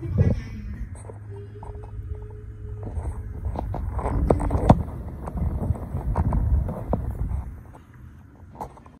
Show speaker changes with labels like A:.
A: people.